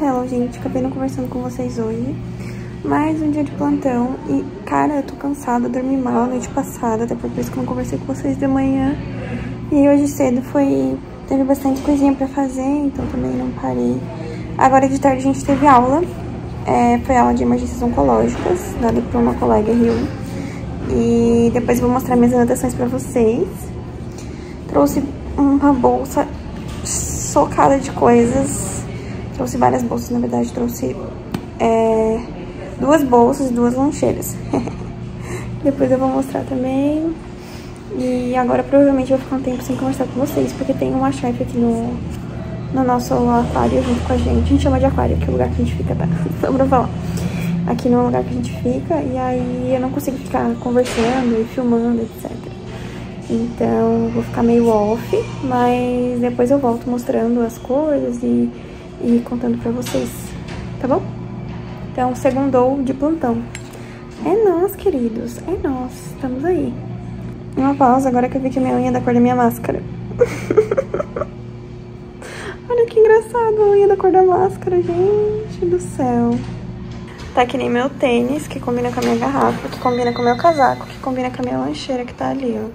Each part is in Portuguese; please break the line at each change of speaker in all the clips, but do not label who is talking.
Hello, gente. Acabei não conversando com vocês hoje. Mais um dia de plantão. E, cara, eu tô cansada, dormi mal a noite passada. Até por isso que eu não conversei com vocês de manhã. E hoje cedo foi... Teve bastante coisinha pra fazer, então também não parei. Agora de tarde a gente teve aula. É, foi aula de emergências oncológicas, dada por uma colega Rio. E depois eu vou mostrar minhas anotações pra vocês. Trouxe uma bolsa socada de coisas Trouxe várias bolsas, na verdade, trouxe é, duas bolsas e duas lancheiras. Depois eu vou mostrar também. E agora provavelmente eu vou ficar um tempo sem conversar com vocês, porque tem uma chefe aqui no, no nosso aquário junto com a gente. A gente chama de aquário, que é o lugar que a gente fica, tá? Só pra falar. Aqui no lugar que a gente fica, e aí eu não consigo ficar conversando e filmando, etc. Então, vou ficar meio off, mas depois eu volto mostrando as coisas e e contando pra vocês, tá bom? Então, segundou de plantão. É nós, queridos, é nós, estamos aí. Uma pausa agora que eu vi que a minha unha é da cor da minha máscara. Olha que engraçado a unha da cor da máscara, gente do céu. Tá que nem meu tênis, que combina com a minha garrafa, que combina com o meu casaco, que combina com a minha lancheira que tá ali, ó.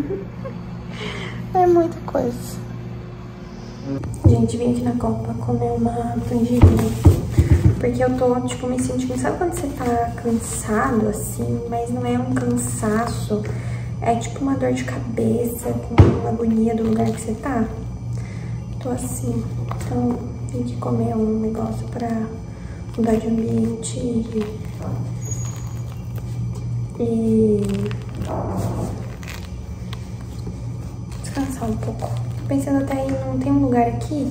É muita coisa. Gente, vim aqui na Copa comer uma tangerina. Porque eu tô, tipo, me sentindo... Sabe quando você tá cansado, assim? Mas não é um cansaço. É tipo uma dor de cabeça, com uma agonia do lugar que você tá. Tô assim. Então, vim aqui comer um negócio pra mudar de ambiente e... E... Descansar um pouco pensando até em não tem um lugar aqui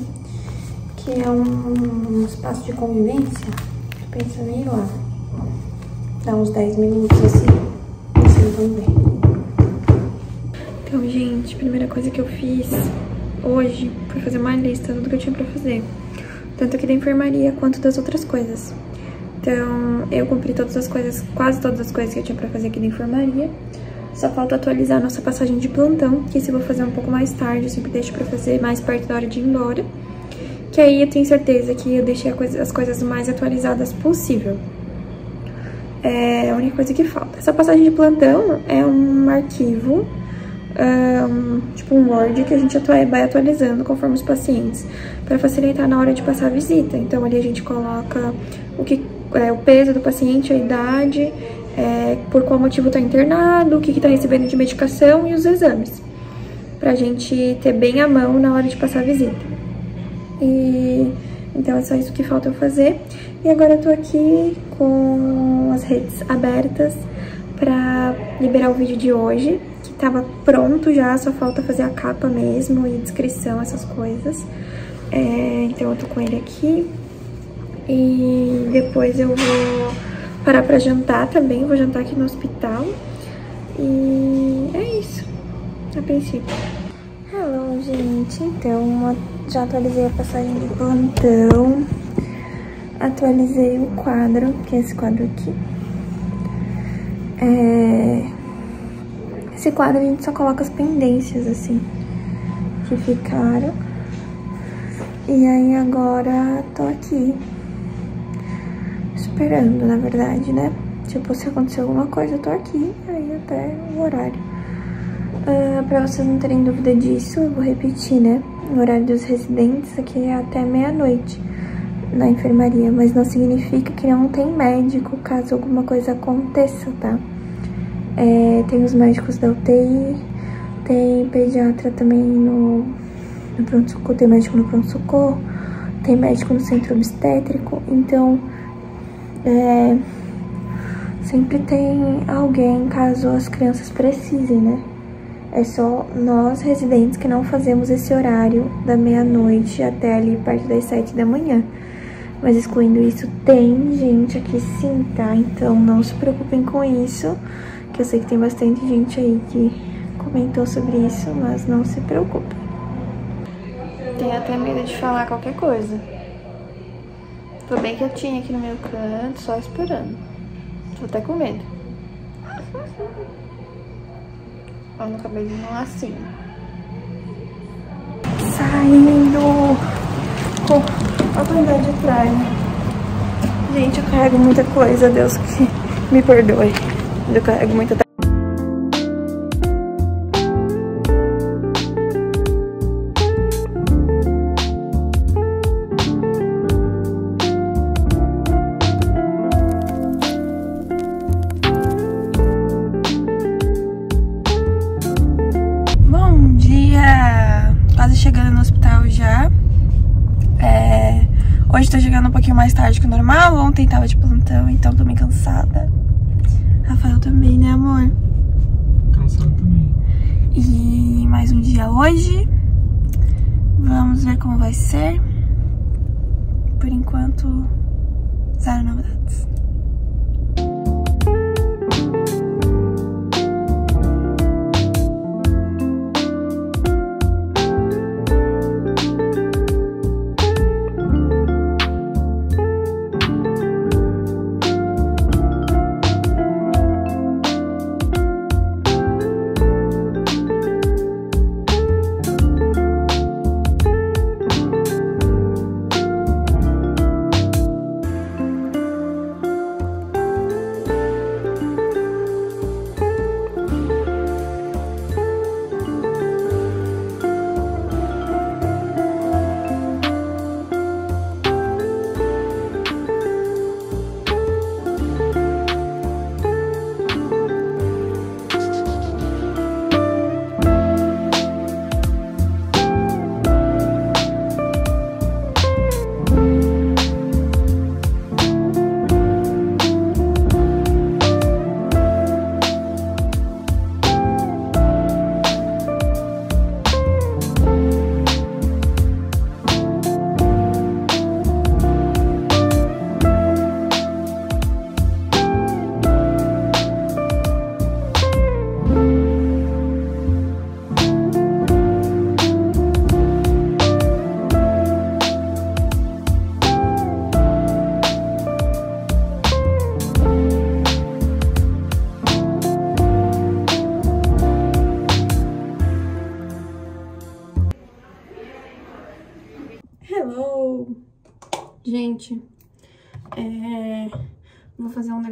que é um, um espaço de convivência. Tô pensando em ir lá. Dá uns 10 minutos assim. Vocês vão ver. Então, gente, primeira coisa que eu fiz hoje foi fazer uma lista de tudo que eu tinha pra fazer. Tanto aqui da enfermaria quanto das outras coisas. Então, eu cumpri todas as coisas, quase todas as coisas que eu tinha pra fazer aqui da enfermaria. Só falta atualizar a nossa passagem de plantão, que esse eu vou fazer um pouco mais tarde, eu sempre deixo pra fazer mais perto da hora de ir embora. Que aí eu tenho certeza que eu deixei coisa, as coisas mais atualizadas possível. É a única coisa que falta. Essa passagem de plantão é um arquivo, um, tipo um Word, que a gente vai atualizando conforme os pacientes, para facilitar na hora de passar a visita. Então ali a gente coloca o, que, é, o peso do paciente, a idade é, por qual motivo está internado, o que está recebendo de medicação e os exames, para a gente ter bem à mão na hora de passar a visita. E então é só isso que falta eu fazer. E agora eu tô aqui com as redes abertas para liberar o vídeo de hoje, que tava pronto já, só falta fazer a capa mesmo e descrição, essas coisas. É, então eu tô com ele aqui. E depois eu vou parar pra jantar também, vou jantar aqui no hospital. E é isso, a princípio. Hello, gente. Então, já atualizei a passagem de plantão. Atualizei o quadro, que é esse quadro aqui. É... Esse quadro a gente só coloca as pendências, assim, que ficaram. E aí agora tô aqui esperando, na verdade, né? Tipo, se acontecer alguma coisa, eu tô aqui, aí até o horário. Uh, pra vocês não terem dúvida disso, eu vou repetir, né? O horário dos residentes aqui é até meia-noite na enfermaria, mas não significa que não tem médico caso alguma coisa aconteça, tá? É, tem os médicos da UTI, tem pediatra também no, no pronto-socorro, tem médico no pronto-socorro, tem médico no centro obstétrico, então é, sempre tem alguém caso as crianças precisem, né? É só nós, residentes, que não fazemos esse horário da meia-noite até ali perto das sete da manhã. Mas excluindo isso, tem gente aqui sim, tá? Então não se preocupem com isso, que eu sei que tem bastante gente aí que comentou sobre isso, mas não se preocupem. até medo de falar qualquer coisa. Tô bem quietinha aqui no meu canto, só esperando. Tô até com medo. Ó, no cabelinho assim. Saindo! Com a quantidade de praia. Gente, eu carrego muita coisa, Deus que me perdoe. Eu carrego muita tarde que o normal. Ontem tava de plantão, então tô meio cansada. Rafael também, né, amor?
Cansado também.
E mais um dia hoje. Vamos ver como vai ser. Por enquanto, zero novidades.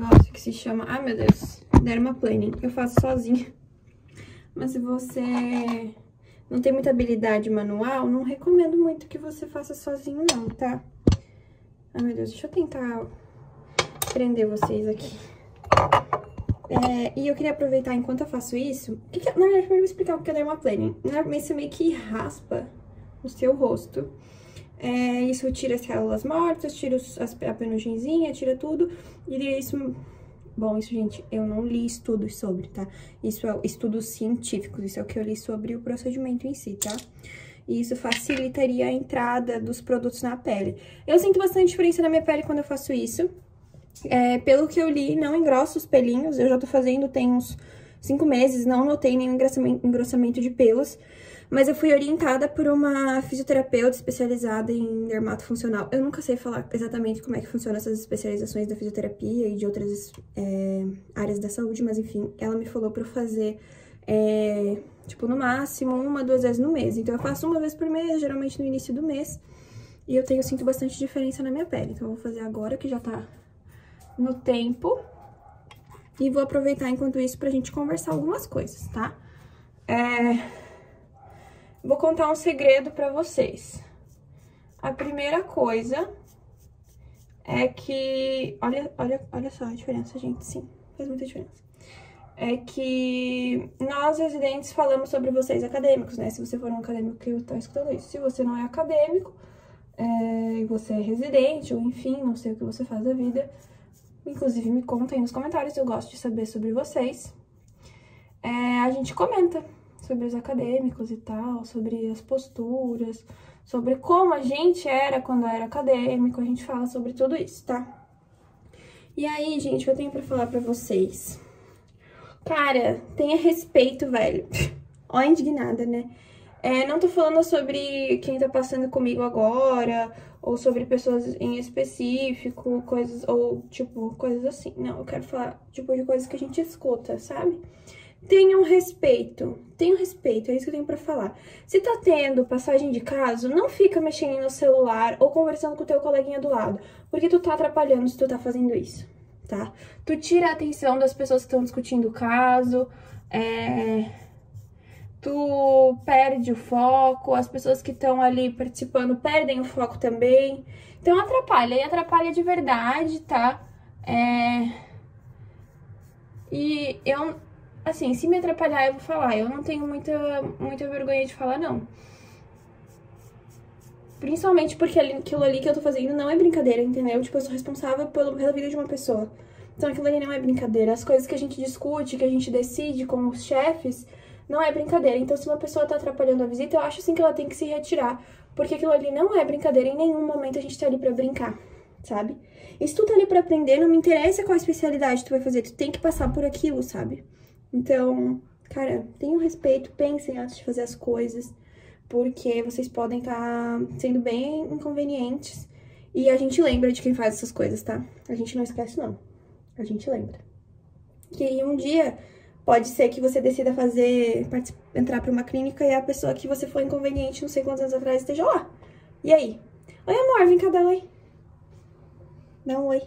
Negócio que se chama... Ai, meu Deus, dermaplaning. Eu faço sozinha. Mas se você não tem muita habilidade manual, não recomendo muito que você faça sozinho não, tá? Ai, meu Deus, deixa eu tentar prender vocês aqui. É, e eu queria aproveitar enquanto eu faço isso... Que que, na verdade, primeiro eu vou explicar o que é dermaplaning. Normalmente você meio que raspa o seu rosto. É, isso tira as células mortas, tira os, as, a penugenzinha, tira tudo. E isso... Bom, isso, gente, eu não li estudos sobre, tá? Isso é estudos científicos, isso é o que eu li sobre o procedimento em si, tá? E isso facilitaria a entrada dos produtos na pele. Eu sinto bastante diferença na minha pele quando eu faço isso. É, pelo que eu li, não engrossa os pelinhos. Eu já tô fazendo tem uns cinco meses, não notei nenhum engrossamento de pelos. Mas eu fui orientada por uma fisioterapeuta especializada em dermato funcional. Eu nunca sei falar exatamente como é que funciona essas especializações da fisioterapia e de outras é, áreas da saúde, mas enfim, ela me falou pra eu fazer, é, tipo, no máximo uma, duas vezes no mês. Então eu faço uma vez por mês, geralmente no início do mês, e eu tenho, sinto bastante diferença na minha pele. Então eu vou fazer agora, que já tá no tempo, e vou aproveitar enquanto isso pra gente conversar algumas coisas, tá? É... Vou contar um segredo pra vocês. A primeira coisa é que... Olha, olha, olha só a diferença, gente. Sim, faz muita diferença. É que nós, residentes, falamos sobre vocês acadêmicos, né? Se você for um acadêmico que tá escutando isso. Se você não é acadêmico, é, e você é residente, ou enfim, não sei o que você faz da vida, inclusive me contem nos comentários, eu gosto de saber sobre vocês. É, a gente comenta sobre os acadêmicos e tal, sobre as posturas, sobre como a gente era quando era acadêmico, a gente fala sobre tudo isso, tá? E aí, gente, eu tenho pra falar pra vocês. Cara, tenha respeito, velho. Ó, indignada, né? É, não tô falando sobre quem tá passando comigo agora, ou sobre pessoas em específico, coisas, ou tipo, coisas assim. Não, eu quero falar, tipo, de coisas que a gente escuta, sabe? Tenham respeito, tenham respeito, é isso que eu tenho pra falar. Se tá tendo passagem de caso, não fica mexendo no celular ou conversando com o teu coleguinha do lado, porque tu tá atrapalhando se tu tá fazendo isso, tá? Tu tira a atenção das pessoas que estão discutindo o caso, é tu perde o foco, as pessoas que estão ali participando perdem o foco também. Então atrapalha, e atrapalha de verdade, tá? É... E eu, assim, se me atrapalhar, eu vou falar. Eu não tenho muita, muita vergonha de falar, não. Principalmente porque aquilo ali que eu tô fazendo não é brincadeira, entendeu? Tipo, eu sou responsável pela vida de uma pessoa. Então aquilo ali não é brincadeira. As coisas que a gente discute, que a gente decide com os chefes, não é brincadeira. Então, se uma pessoa tá atrapalhando a visita, eu acho assim que ela tem que se retirar. Porque aquilo ali não é brincadeira, em nenhum momento a gente tá ali pra brincar, sabe? E se tu tá ali pra aprender, não me interessa qual especialidade tu vai fazer, tu tem que passar por aquilo, sabe? Então, cara, tenham respeito, pensem antes de fazer as coisas, porque vocês podem estar tá sendo bem inconvenientes. E a gente lembra de quem faz essas coisas, tá? A gente não esquece, não. A gente lembra. Que um dia Pode ser que você decida fazer, entrar para uma clínica e a pessoa que você foi inconveniente não sei quantos anos atrás esteja lá. E aí? Oi, amor, vem cá dar oi. Dá um oi.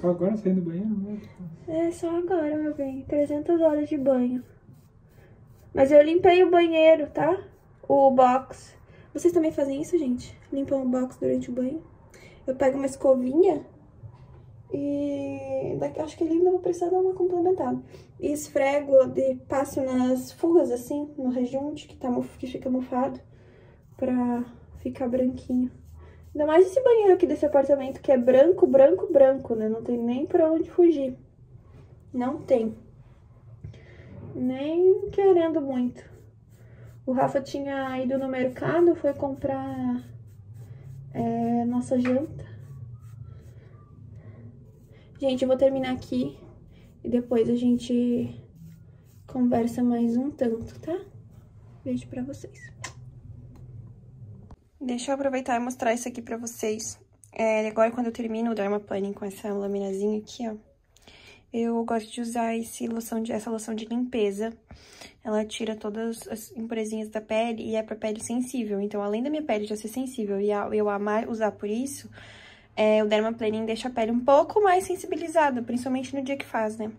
Só agora saindo do banheiro? Né?
É, só agora, meu bem. 300 horas de banho. Mas eu limpei o banheiro, tá? O box. Vocês também fazem isso, gente? Limpam o box durante o banho? Eu pego uma escovinha e daqui, acho que ele ainda vai precisar dar uma complementada. E esfrego, de, passo nas fugas, assim, no rejunte, que, tá, que fica mofado, pra ficar branquinho. Ainda mais esse banheiro aqui desse apartamento, que é branco, branco, branco, né? Não tem nem pra onde fugir. Não tem. Nem querendo muito. O Rafa tinha ido no mercado, foi comprar é, nossa janta. Gente, eu vou terminar aqui e depois a gente conversa mais um tanto, tá? Beijo pra vocês. Deixa eu aproveitar e mostrar isso aqui pra vocês. É, agora, quando eu termino o Dermaplaning com essa laminazinha aqui, ó, eu gosto de usar esse loção de, essa loção de limpeza. Ela tira todas as impurezinhas da pele e é pra pele sensível. Então, além da minha pele já ser sensível e eu amar usar por isso, é, o dermaplaning deixa a pele um pouco mais sensibilizada, principalmente no dia que faz, né?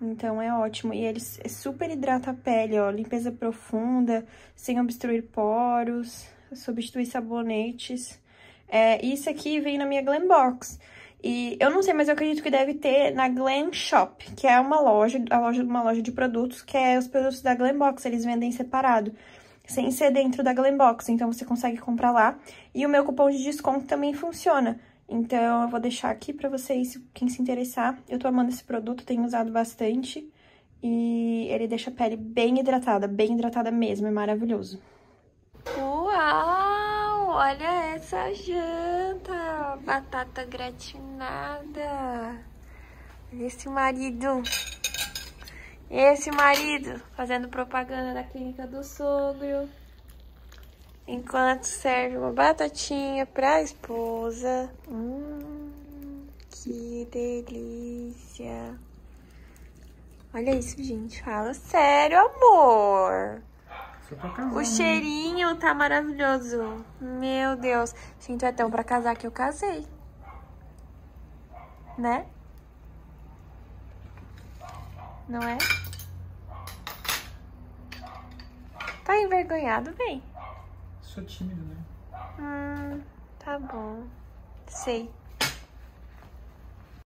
Então, é ótimo. E ele super hidrata a pele, ó. Limpeza profunda, sem obstruir poros, substitui sabonetes. É, isso aqui vem na minha Glam Box. E eu não sei, mas eu acredito que deve ter na Glam Shop, que é uma loja, a loja, uma loja de produtos, que é os produtos da Glam Box, eles vendem separado, sem ser dentro da Glam Box, então você consegue comprar lá. E o meu cupom de desconto também funciona. Então, eu vou deixar aqui pra vocês, quem se interessar. Eu tô amando esse produto, tenho usado bastante. E ele deixa a pele bem hidratada, bem hidratada mesmo, é maravilhoso. Olha essa janta! Batata gratinada! Esse marido... Esse marido fazendo propaganda da clínica do sogro. Enquanto serve uma batatinha pra esposa. Hum, que delícia. Olha isso, gente. Fala sério, amor. O cheirinho tá maravilhoso. Meu Deus. Gente, é tão pra casar que eu casei. Né? Não é? Tá envergonhado, bem?
Sou tímido, né?
Hum, tá bom. Sei.